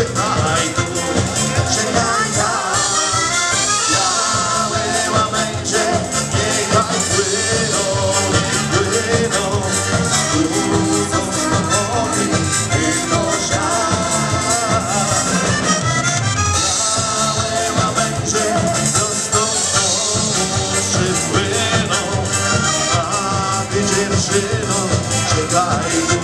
czekaj, tu, czekaj tam. Białe łabędzie, niechaj płyną, płyną, wrócą spokojnie, tylko żal. Białe łabędzie, zostaną przypłyną, a ty dziewczyno, czekaj tu,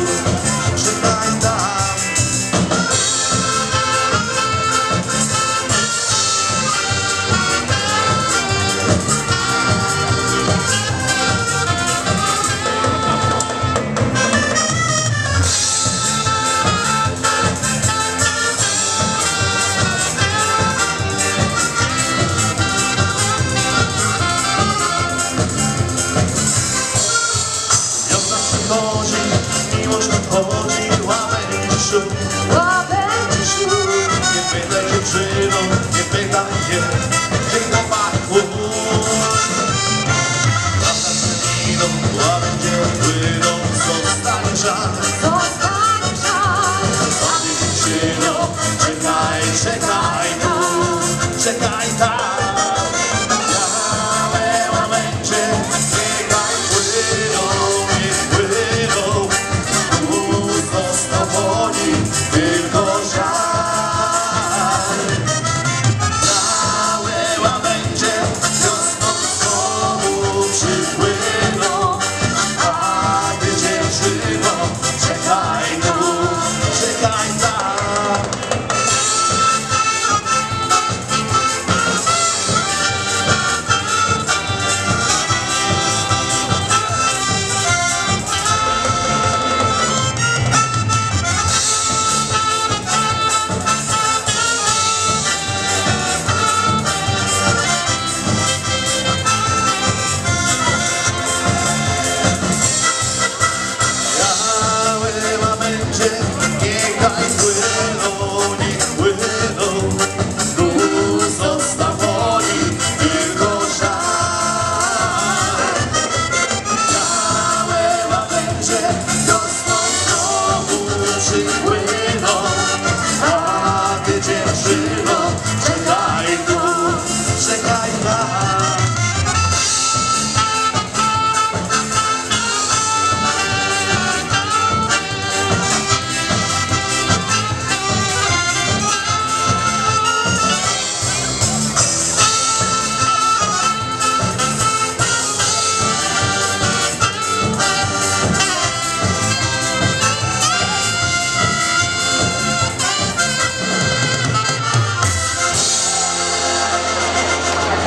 Marysiu, Marysiu, nie pytaj dziewczyno, nie pytaj się,